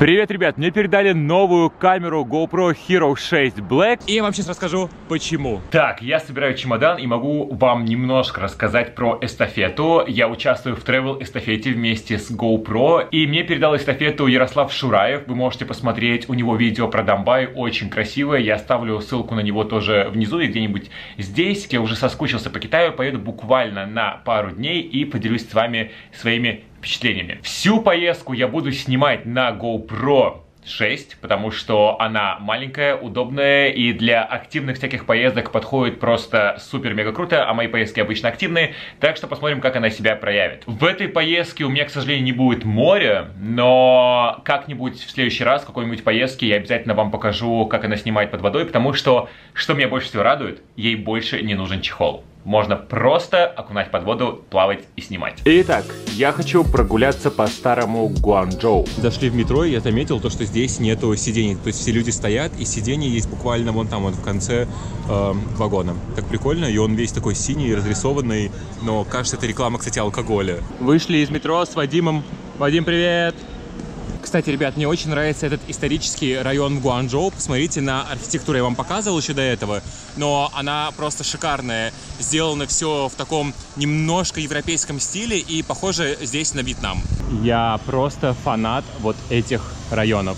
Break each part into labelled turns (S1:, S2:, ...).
S1: Привет, ребят! Мне передали новую камеру GoPro Hero 6 Black.
S2: И я вам сейчас расскажу, почему.
S1: Так, я собираю чемодан и могу вам немножко рассказать про эстафету. Я участвую в travel эстафете вместе с GoPro. И мне передал эстафету Ярослав Шураев. Вы можете посмотреть у него видео про Домбай. Очень красивое. Я оставлю ссылку на него тоже внизу и где-нибудь здесь. Я уже соскучился по Китаю. Поеду буквально на пару дней и поделюсь с вами своими впечатлениями. Всю поездку я буду снимать на GoPro 6, потому что она маленькая, удобная и для активных всяких поездок подходит просто супер-мега круто, а мои поездки обычно активные, так что посмотрим, как она себя проявит. В этой поездке у меня, к сожалению, не будет моря, но как-нибудь в следующий раз, в какой-нибудь поездке, я обязательно вам покажу, как она снимает под водой, потому что, что меня больше всего радует, ей больше не нужен чехол можно просто окунать под воду, плавать и снимать.
S2: Итак, я хочу прогуляться по старому Гуанчжоу. Зашли в метро, и я заметил то, что здесь нету сидений. То есть все люди стоят, и сиденье есть буквально вон там, вот в конце э, вагона. Так прикольно, и он весь такой синий, разрисованный, но кажется, это реклама, кстати, алкоголя. Вышли из метро с Вадимом. Вадим, привет! Кстати, ребят, мне очень нравится этот исторический район в Гуанчжоу. Посмотрите на архитектуру, я вам показывал еще до этого, но она просто шикарная. Сделано все в таком немножко европейском стиле и похоже здесь на Вьетнам. Я просто фанат вот этих районов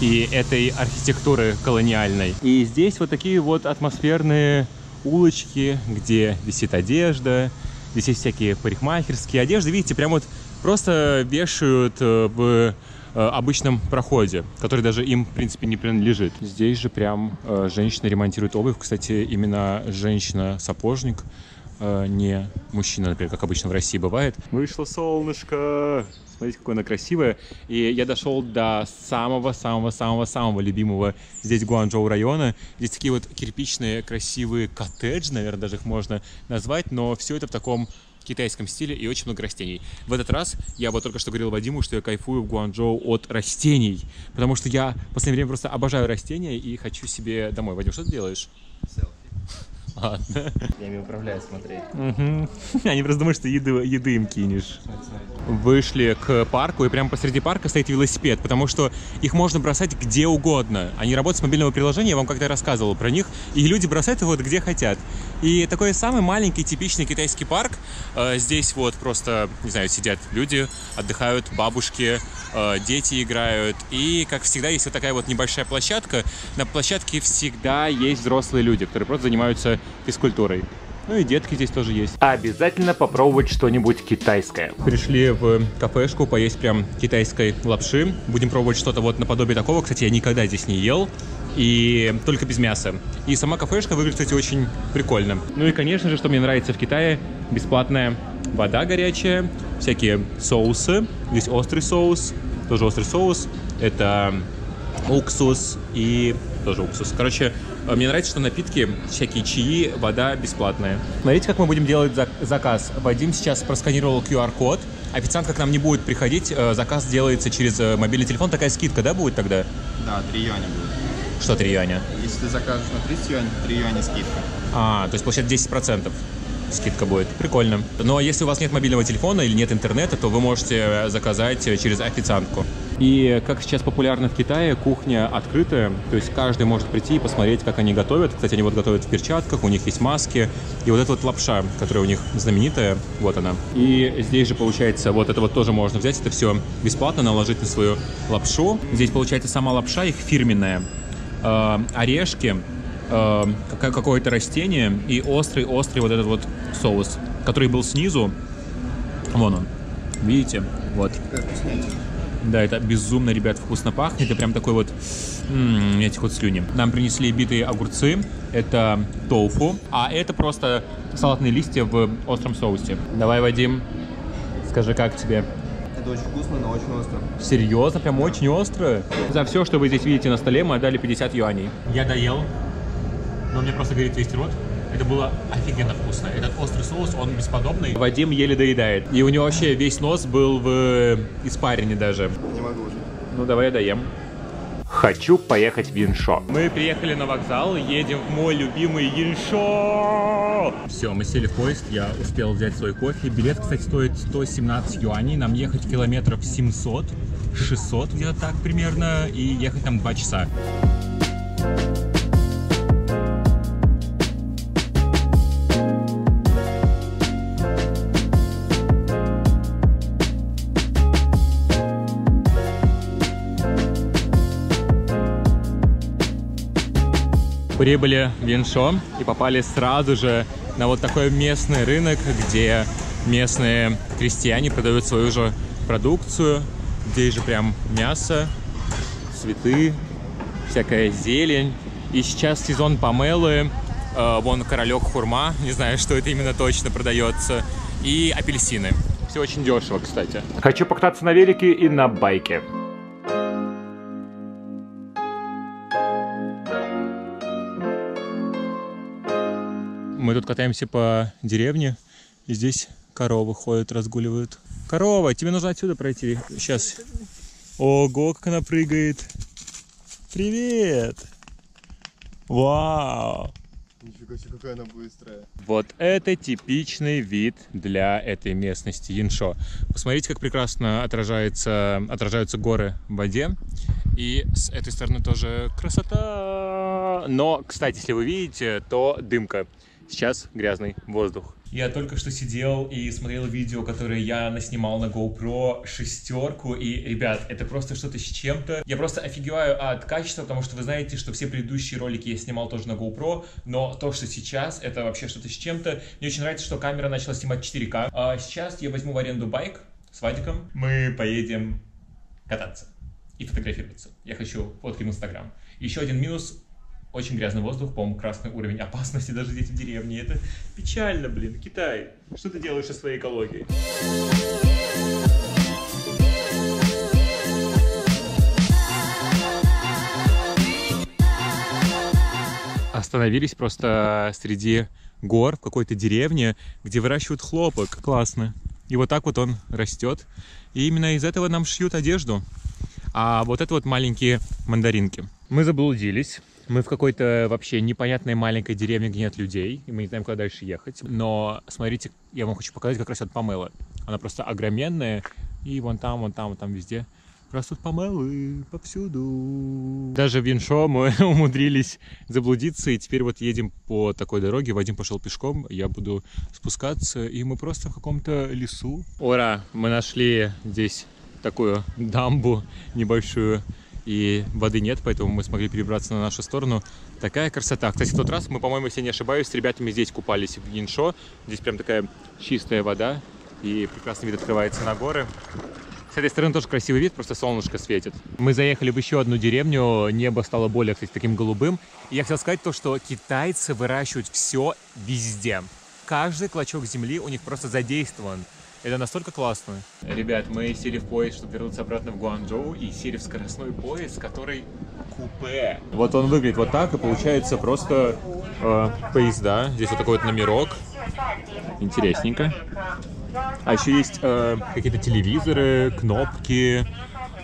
S2: и этой архитектуры колониальной. И здесь вот такие вот атмосферные улочки, где висит одежда, здесь есть всякие парикмахерские одежды. Видите, прям вот просто вешают э, в обычном проходе, который даже им, в принципе, не принадлежит. Здесь же прям э, женщина ремонтирует обувь. Кстати, именно женщина-сапожник, э, не мужчина, например, как обычно в России бывает. Вышло солнышко! Смотрите, какое оно красивое. И я дошел до самого-самого-самого-самого любимого здесь Гуанчжоу района. Здесь такие вот кирпичные красивые коттеджи, наверное, даже их можно назвать, но все это в таком китайском стиле и очень много растений. В этот раз я вот только что говорил Вадиму, что я кайфую в Гуанчжоу от растений, потому что я в последнее время просто обожаю растения и хочу себе домой. Вадим, что ты делаешь?
S3: Селфи. Ладно. Я ими управляю, смотри.
S2: Угу. Они просто думают, что еды, еды им кинешь. Вышли к парку, и прямо посреди парка стоит велосипед, потому что их можно бросать где угодно. Они работают с мобильного приложения, я вам когда рассказывал про них, и люди бросают его вот где хотят. И такой самый маленький типичный китайский парк. Э, здесь вот просто, не знаю, сидят люди, отдыхают, бабушки, э, дети играют. И, как всегда, есть вот такая вот небольшая площадка. На площадке всегда есть взрослые люди, которые просто занимаются физкультурой. Ну и детки здесь тоже есть.
S1: Обязательно попробовать что-нибудь китайское.
S2: Пришли в кафешку поесть прям китайской лапши. Будем пробовать что-то вот наподобие такого. Кстати, я никогда здесь не ел. И только без мяса. И сама кафешка выглядит, кстати, очень прикольно. Ну и, конечно же, что мне нравится в Китае, бесплатная вода горячая, всякие соусы. Здесь острый соус, тоже острый соус. Это уксус и тоже уксус. Короче, э, мне нравится, что напитки, всякие чаи, вода бесплатная. Смотрите, как мы будем делать заказ. Вадим сейчас просканировал QR-код. Официантка к нам не будет приходить, э, заказ делается через э, мобильный телефон. Такая скидка, да, будет тогда?
S3: Да, 3 юаня будет.
S2: Что 3 юаня?
S3: Если ты закажешь на 30 юань, 3 юаня скидка.
S2: А, то есть получается 10% скидка будет. Прикольно. Но если у вас нет мобильного телефона или нет интернета, то вы можете заказать через официантку. И как сейчас популярно в Китае, кухня открытая, то есть каждый может прийти и посмотреть, как они готовят. Кстати, они вот готовят в перчатках, у них есть маски. И вот эта вот лапша, которая у них знаменитая, вот она. И здесь же получается, вот это вот тоже можно взять, это все бесплатно, наложить на свою лапшу. Здесь получается сама лапша их фирменная. Э, орешки, э, какое-то растение и острый-острый вот этот вот соус, который был снизу. Вон он. Видите? Вот. Да, это безумно, ребят, вкусно пахнет. Это прям такой вот... М-м, эти вот слюни. Нам принесли битые огурцы. Это тофу. А это просто салатные листья в остром соусе. Давай, Вадим, скажи, как тебе?
S3: Это очень вкусно, но очень остро.
S2: Серьезно? Прям очень остро? За все, что вы здесь видите на столе, мы отдали 50 юаней. Я доел, но мне просто горит весь рот. Это было офигенно вкусно. Этот острый соус, он бесподобный. Вадим еле доедает. И у него вообще весь нос был в испарине даже.
S3: Не могу уже.
S2: Ну, давай я доем.
S1: Хочу поехать в Яншо.
S2: Мы приехали на вокзал, едем в мой любимый Яншо. Все, мы сели в поезд, я успел взять свой кофе. Билет, кстати, стоит 117 юаней. Нам ехать километров 700, 600 где-то так примерно, и ехать там 2 часа. Прибыли в Виншо и попали сразу же на вот такой местный рынок, где местные крестьяне продают свою же продукцию. Здесь же прям мясо, цветы, всякая зелень. И сейчас сезон помелы, э, вон королек хурма, не знаю, что это именно точно продается, и апельсины. Все очень дешево, кстати.
S1: Хочу покататься на велике и на байке.
S2: Мы тут катаемся по деревне, и здесь коровы ходят, разгуливают. Корова, тебе нужно отсюда пройти. Сейчас. Ого, как она прыгает. Привет! Вау!
S3: Нифига себе, какая она быстрая.
S2: Вот это типичный вид для этой местности Яншо. Посмотрите, как прекрасно отражается, отражаются горы в воде. И с этой стороны тоже красота. Но, кстати, если вы видите, то дымка. Сейчас грязный воздух. Я только что сидел и смотрел видео, которое я наснимал на GoPro шестерку, и, ребят, это просто что-то с чем-то. Я просто офигеваю от качества, потому что вы знаете, что все предыдущие ролики я снимал тоже на GoPro, но то, что сейчас, это вообще что-то с чем-то. Мне очень нравится, что камера начала снимать 4К. А сейчас я возьму в аренду байк с Вадиком. Мы поедем кататься и фотографироваться. Я хочу фотки в Инстаграм. Еще один минус очень грязный воздух, по-моему, красный уровень опасности даже здесь в деревне. Это печально, блин. Китай, что ты делаешь со своей экологией? Остановились просто среди гор в какой-то деревне, где выращивают хлопок. Классно. И вот так вот он растет. И именно из этого нам шьют одежду. А вот это вот маленькие мандаринки. Мы заблудились. Мы в какой-то вообще непонятной маленькой деревне, где нет людей, и мы не знаем, куда дальше ехать. Но смотрите, я вам хочу показать как раз от помела. Она просто огроменная, и вон там, вон там, вон там везде растут помелы повсюду. Даже в Виншо мы умудрились заблудиться, и теперь вот едем по такой дороге. Вадим пошел пешком, я буду спускаться, и мы просто в каком-то лесу. Ура! Мы нашли здесь такую дамбу небольшую и воды нет, поэтому мы смогли перебраться на нашу сторону. Такая красота. Кстати, в тот раз мы, по-моему, если не ошибаюсь, с ребятами здесь купались в Яншо. Здесь прям такая чистая вода и прекрасный вид открывается на горы. С этой стороны тоже красивый вид, просто солнышко светит. Мы заехали в еще одну деревню, небо стало более, кстати, таким голубым. И я хотел сказать то, что китайцы выращивают все везде. Каждый клочок земли у них просто задействован. Это настолько классно. Ребят, мы сели в поезд, чтобы вернуться обратно в Гуанчжоу, и сели в скоростной поезд, который купе. Вот он выглядит вот так, и получается просто э, поезда. Здесь вот такой вот номерок. Интересненько. А еще есть э, какие-то телевизоры, кнопки,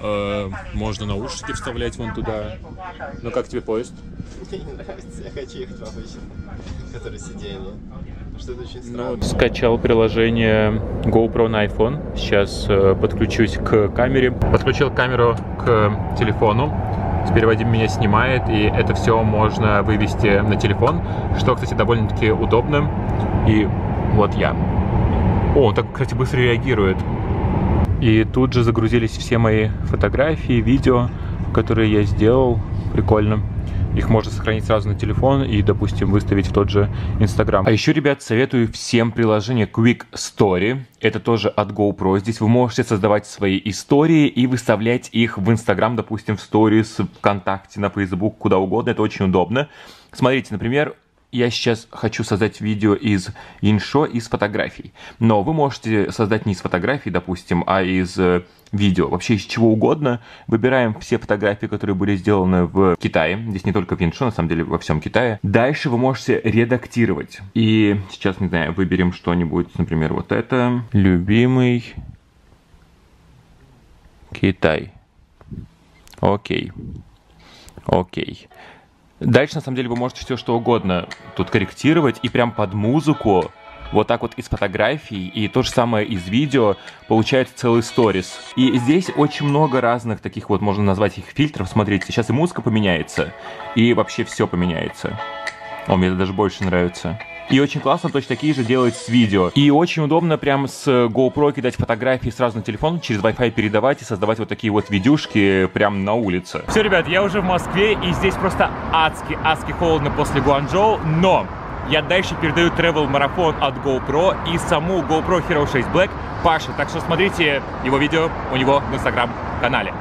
S2: э, можно наушники вставлять вон туда. Ну как тебе поезд?
S3: Мне не нравится, я хочу ехать в обычном, который сиденье. Что-то очень странно.
S2: Ну, скачал приложение GoPro на iPhone. Сейчас э, подключусь к камере. Подключил камеру к телефону. Теперь Вадим меня снимает, и это все можно вывести на телефон, что, кстати, довольно-таки удобно. И вот я. О, он так, кстати, быстро реагирует. И тут же загрузились все мои фотографии, видео, которые я сделал. Прикольно. Их можно сохранить сразу на телефон и, допустим, выставить в тот же Инстаграм. А еще, ребят, советую всем приложение Quick Story. Это тоже от GoPro. Здесь вы можете создавать свои истории и выставлять их в Инстаграм, допустим, в сторис, ВКонтакте, на Facebook, куда угодно. Это очень удобно. Смотрите, например, я сейчас хочу создать видео из иншо, из фотографий. Но вы можете создать не из фотографий, допустим, а из э, видео. Вообще из чего угодно. Выбираем все фотографии, которые были сделаны в Китае. Здесь не только в иншо, на самом деле во всем Китае. Дальше вы можете редактировать. И сейчас, не знаю, выберем что-нибудь, например, вот это. Любимый Китай. Окей. Окей. Дальше, на самом деле, вы можете все что угодно тут корректировать, и прям под музыку вот так вот из фотографий и то же самое из видео получается целый сторис. И здесь очень много разных таких вот, можно назвать их фильтров. Смотрите, сейчас и музыка поменяется, и вообще все поменяется. О, мне это даже больше нравится. И очень классно точно такие же делать с видео. И очень удобно прям с GoPro кидать фотографии сразу на телефон, через Wi-Fi передавать и создавать вот такие вот видюшки прям на улице. Все, ребят, я уже в Москве, и здесь просто адски, адски холодно после Гуанчжоу, но я дальше передаю travel марафон от GoPro и саму GoPro Hero 6 Black Паше. Так что смотрите его видео у него в инстаграм канале.